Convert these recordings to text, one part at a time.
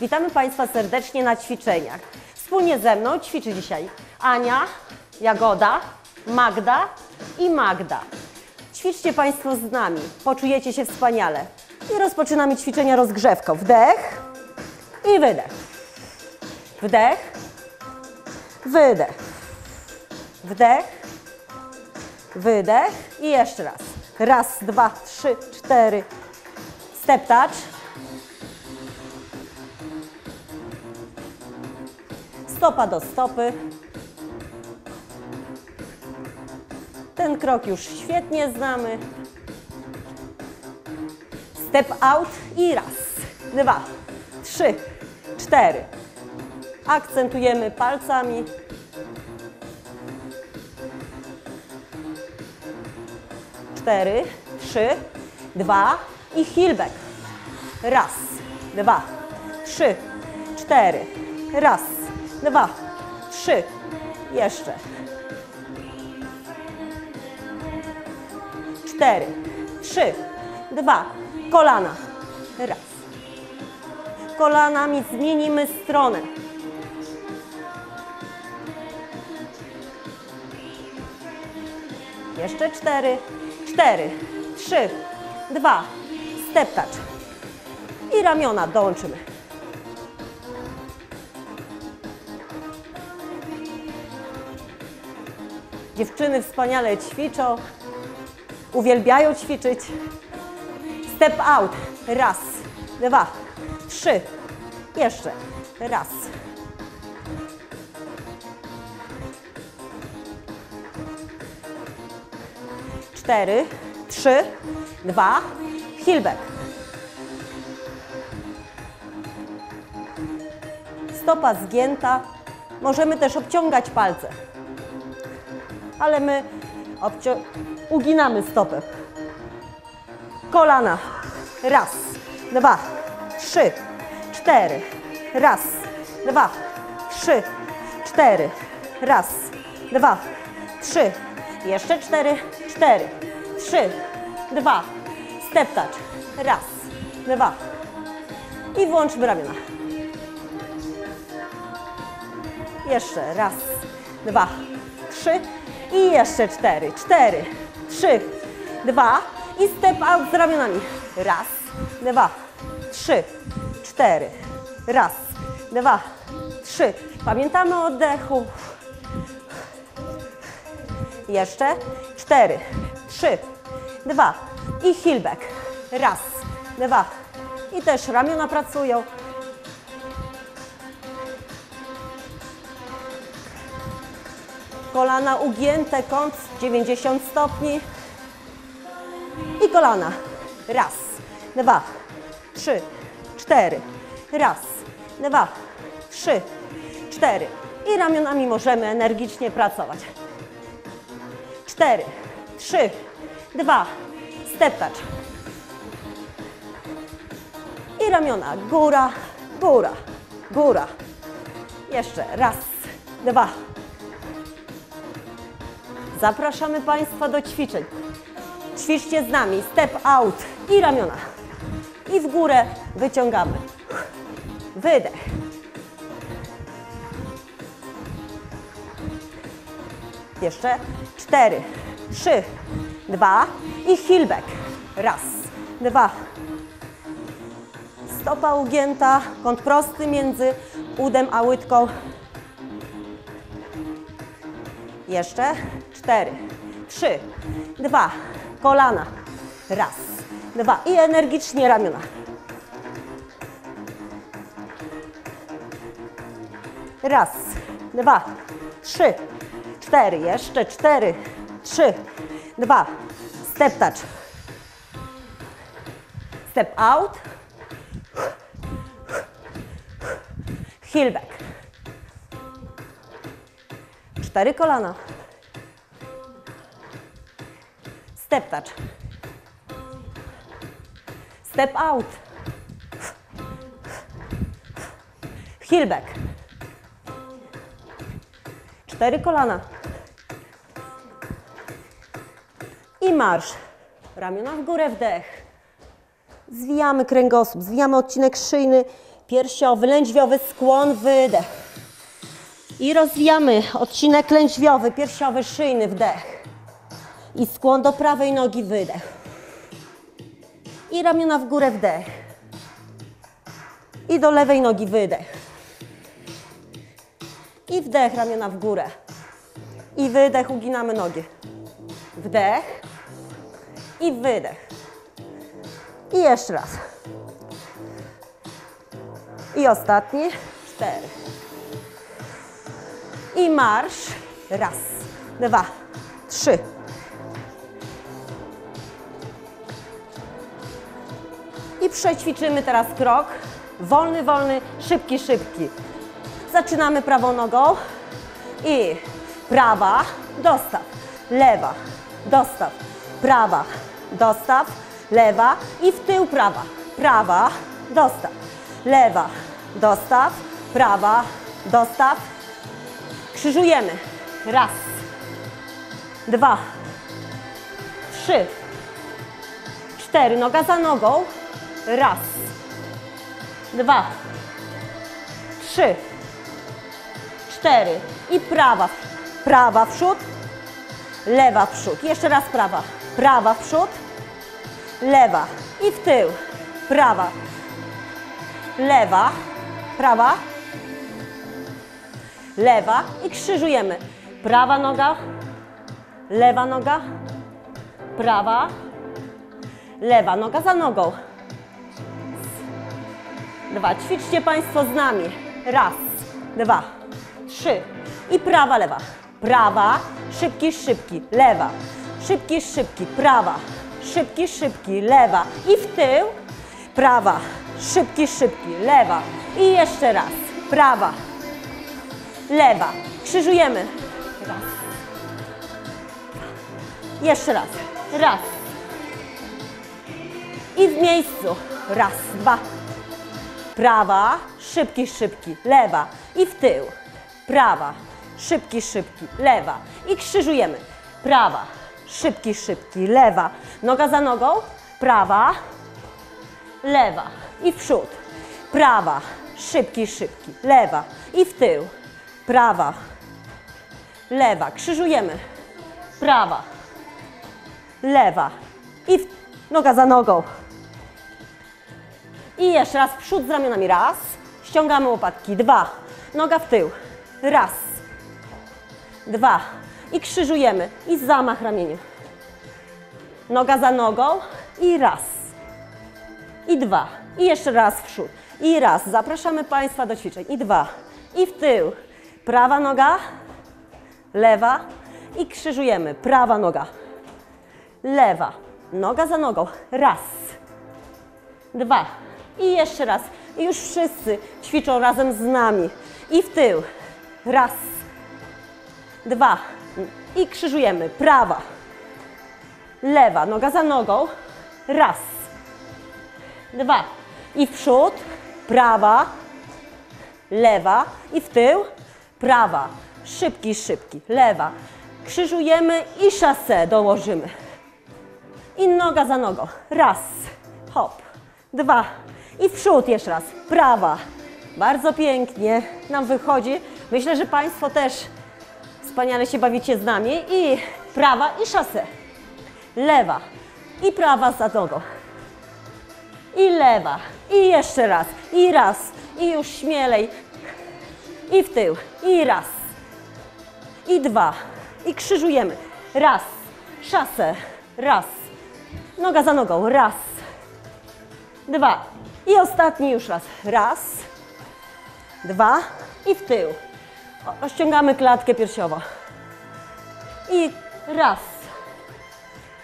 Witamy Państwa serdecznie na ćwiczeniach. Wspólnie ze mną ćwiczy dzisiaj Ania, Jagoda, Magda i Magda. Ćwiczcie Państwo z nami, poczujecie się wspaniale. I rozpoczynamy ćwiczenia rozgrzewką. Wdech i wydech. Wdech, wydech. Wdech, wydech i jeszcze raz. Raz, dwa, trzy, cztery. Step touch. Stopa do stopy. Ten krok już świetnie znamy. Step out i raz, dwa, trzy, cztery. Akcentujemy palcami. Cztery, trzy, dwa i heelback. Raz, dwa, trzy, cztery. Raz, dwa, trzy. Jeszcze. Cztery, trzy, dwa. Kolana. Raz. Kolanami zmienimy stronę. Jeszcze cztery, cztery, trzy, dwa, step touch. I ramiona dołączymy. Dziewczyny wspaniale ćwiczą, uwielbiają ćwiczyć. Step out. Raz, dwa, trzy. Jeszcze. Raz. Cztery, trzy, dwa, heelback. Stopa zgięta. Możemy też obciągać palce. Ale my uginamy stopę. Kolana. Raz, dwa, trzy, cztery. Raz, dwa, trzy, cztery. Raz, dwa, trzy. Jeszcze cztery, cztery, trzy, dwa. Step touch. Raz, dwa. I włączmy ramiona. Jeszcze raz, dwa, trzy i jeszcze cztery, cztery, trzy, dwa i step out z ramionami. Raz, dwa, trzy, cztery, raz, dwa, trzy. Pamiętamy o oddechu. Jeszcze cztery, trzy, dwa i heelback. Raz, dwa i też ramiona pracują. Kolana ugięte, kąt 90 stopni. I kolana. Raz, dwa, trzy, cztery. Raz, dwa, trzy, cztery. I ramionami możemy energicznie pracować. Cztery, trzy, dwa, step touch. I ramiona góra, góra, góra. Jeszcze raz, dwa, Zapraszamy Państwa do ćwiczeń. Ćwiczcie z nami. Step out i ramiona. I w górę wyciągamy. Wydech. Jeszcze cztery, trzy, dwa i heelback. Raz, dwa. Stopa ugięta, kąt prosty między udem a łydką. Jeszcze cztery, trzy, dwa, kolana, raz, dwa i energicznie ramiona. Raz, dwa, trzy, cztery, jeszcze cztery, trzy, dwa, step touch. Step out, heel back. Cztery kolana. Step touch. Step out. Heel back. Cztery kolana. I marsz. Ramiona w górę, wdech. Zwijamy kręgosłup, zwijamy odcinek szyjny piersiowy, lędźwiowy skłon, wydech. I rozwijamy odcinek lędźwiowy, piersiowy, szyjny, wdech. I skłon do prawej nogi, wydech. I ramiona w górę, wdech. I do lewej nogi, wydech. I wdech, ramiona w górę. I wydech, uginamy nogi. Wdech. I wydech. I jeszcze raz. I ostatni. Cztery. I marsz. Raz, dwa, trzy. Przećwiczymy teraz krok. Wolny, wolny, szybki, szybki. Zaczynamy prawą nogą. I prawa, dostaw, lewa, dostaw, prawa, dostaw, lewa i w tył prawa, prawa, dostaw, lewa, dostaw, prawa, dostaw. Krzyżujemy. Raz, dwa, trzy, cztery. Noga za nogą. Raz, dwa, trzy, cztery. I prawa, prawa w przód, lewa w przód. Jeszcze raz prawa, prawa w przód, lewa. I w tył. Prawa, lewa, prawa, lewa. I krzyżujemy. Prawa noga, lewa noga, prawa, lewa noga za nogą. Dwa. Ćwiczcie Państwo z nami. Raz, dwa, trzy. I prawa, lewa. Prawa, szybki, szybki, lewa. Szybki, szybki, prawa. Szybki, szybki, lewa. I w tył. Prawa, szybki, szybki, lewa. I jeszcze raz. Prawa, lewa. Krzyżujemy. Raz. Jeszcze raz. Raz. I w miejscu. Raz, dwa. Prawa, szybki, szybki, lewa. I w tył. Prawa, szybki, szybki, lewa. I krzyżujemy. Prawa, szybki, szybki, lewa. Noga za nogą. Prawa, lewa. I w przód. Prawa, szybki, szybki, lewa. I w tył. Prawa, lewa. Krzyżujemy. Prawa, lewa. I w... noga za nogą. I jeszcze raz przód z ramionami. Raz. Ściągamy łopatki. Dwa. Noga w tył. Raz. Dwa. I krzyżujemy. I zamach ramieniem. Noga za nogą. I raz. I dwa. I jeszcze raz w przód. I raz. Zapraszamy Państwa do ćwiczeń. I dwa. I w tył. Prawa noga. Lewa. I krzyżujemy. Prawa noga. Lewa. Noga za nogą. Raz. Dwa. I jeszcze raz. I już wszyscy ćwiczą razem z nami. I w tył. Raz. Dwa. I krzyżujemy. Prawa. Lewa. Noga za nogą. Raz. Dwa. I w przód. Prawa. Lewa. I w tył. Prawa. Szybki, szybki. Lewa. Krzyżujemy i szasę dołożymy. I noga za nogą. Raz. Hop. Dwa. I w przód jeszcze raz. Prawa. Bardzo pięknie nam wychodzi. Myślę, że Państwo też wspaniale się bawicie z nami. I prawa i szasę. Lewa. I prawa za nogą. I lewa. I jeszcze raz. I raz. I już śmielej. I w tył. I raz. I dwa. I krzyżujemy. Raz. Szasę. Raz. Noga za nogą. Raz. Dwa. I ostatni już raz. Raz. Dwa. I w tył. Rozciągamy klatkę piersiową. I raz.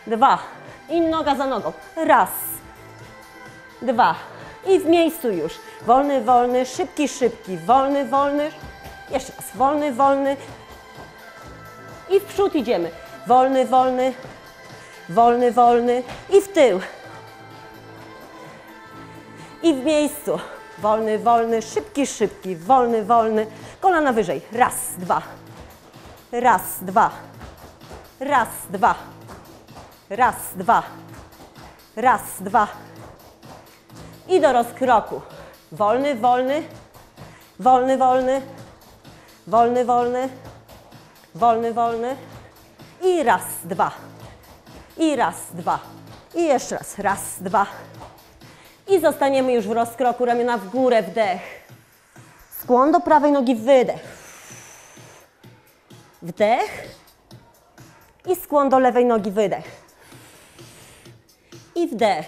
Dwa. I noga za nogą. Raz. Dwa. I w miejscu już. Wolny, wolny, szybki, szybki. Wolny, wolny. Jeszcze raz. Wolny, wolny. I w przód idziemy. Wolny, wolny. Wolny, wolny. I w tył. I w miejscu. Wolny, wolny, szybki, szybki, wolny, wolny. Kolana wyżej. Raz, dwa. Raz, dwa. Raz, dwa. Raz, dwa. Raz, dwa. I do rozkroku. Wolny, wolny. Wolny, wolny. Wolny, wolny. Wolny, wolny. I raz, dwa. I raz, dwa. I jeszcze raz. Raz, dwa. I zostaniemy już w rozkroku. Ramiona w górę, wdech. Skłon do prawej nogi, wydech. Wdech. I skłon do lewej nogi, wydech. I wdech.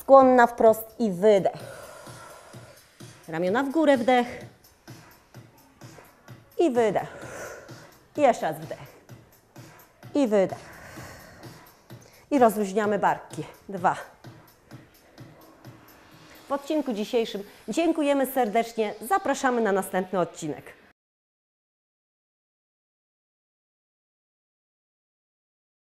Skłon na wprost i wydech. Ramiona w górę, wdech. I wydech. Jeszcze raz wdech. I wydech. I rozluźniamy barki. Dwa. W odcinku dzisiejszym dziękujemy serdecznie. Zapraszamy na następny odcinek.